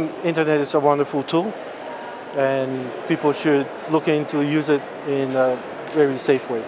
Internet is a wonderful tool and people should look into use it in a very safe way.